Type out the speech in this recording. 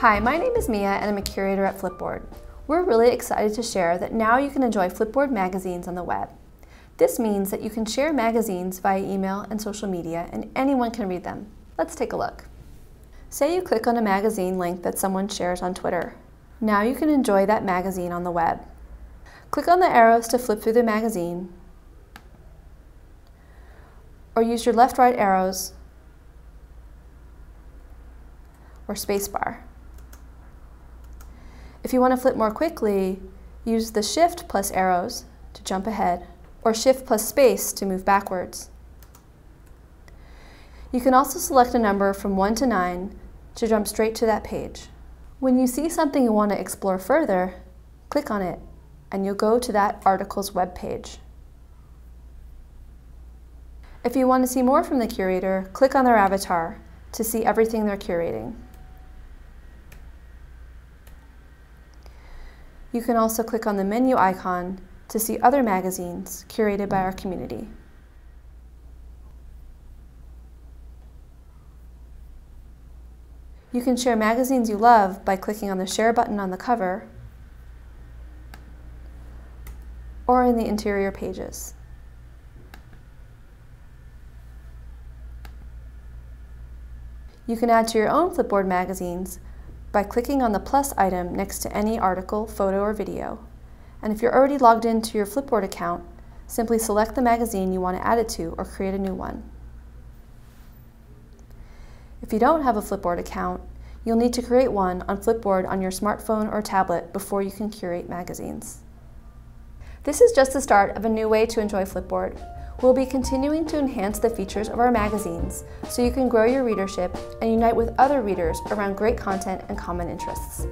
Hi, my name is Mia and I'm a curator at Flipboard. We're really excited to share that now you can enjoy Flipboard magazines on the web. This means that you can share magazines via email and social media and anyone can read them. Let's take a look. Say you click on a magazine link that someone shares on Twitter. Now you can enjoy that magazine on the web. Click on the arrows to flip through the magazine or use your left-right arrows or spacebar. If you want to flip more quickly, use the Shift plus arrows to jump ahead, or Shift plus space to move backwards. You can also select a number from 1 to 9 to jump straight to that page. When you see something you want to explore further, click on it and you'll go to that article's web page. If you want to see more from the curator, click on their avatar to see everything they're curating. You can also click on the menu icon to see other magazines curated by our community. You can share magazines you love by clicking on the Share button on the cover or in the interior pages. You can add to your own Flipboard magazines by clicking on the plus item next to any article, photo, or video. And if you're already logged into your Flipboard account, simply select the magazine you want to add it to or create a new one. If you don't have a Flipboard account, you'll need to create one on Flipboard on your smartphone or tablet before you can curate magazines. This is just the start of a new way to enjoy Flipboard. We'll be continuing to enhance the features of our magazines so you can grow your readership and unite with other readers around great content and common interests.